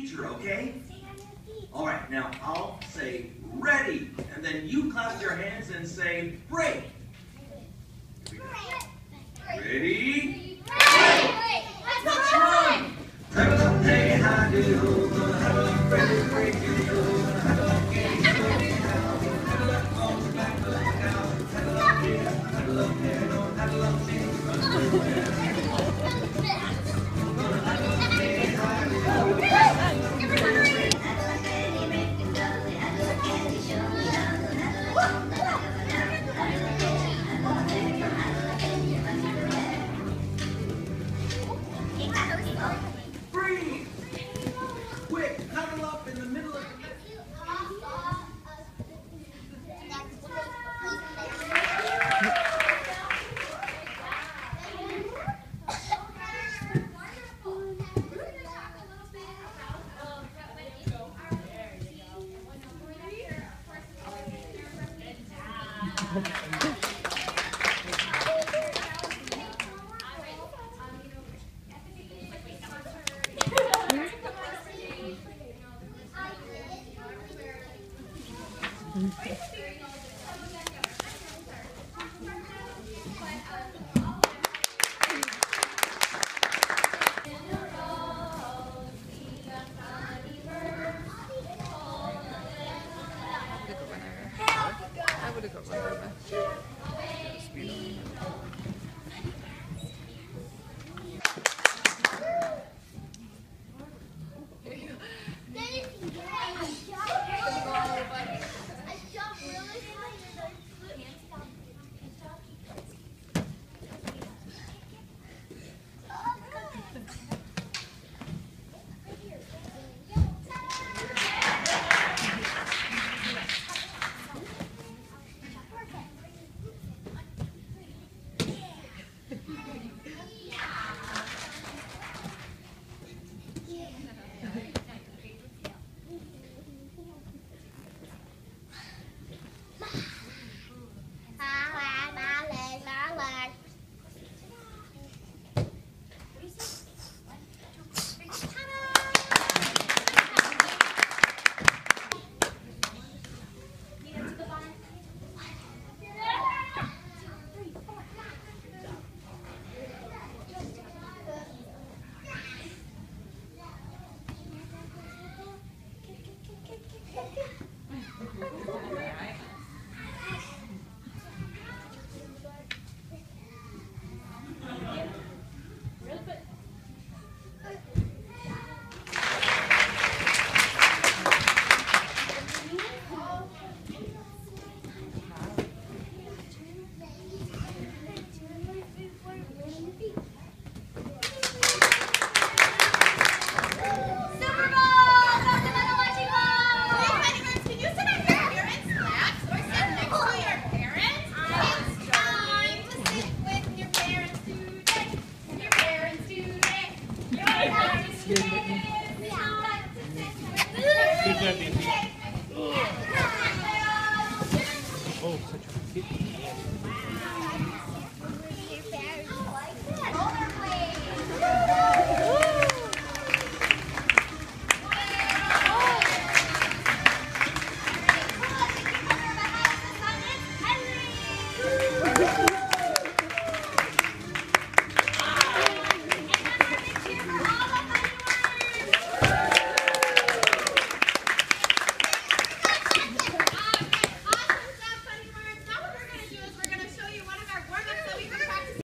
teacher, okay? All right, now I'll say ready, and then you clap your hands and say break. Ready? Let's run! Hey, how do I would have got one over. Thank you.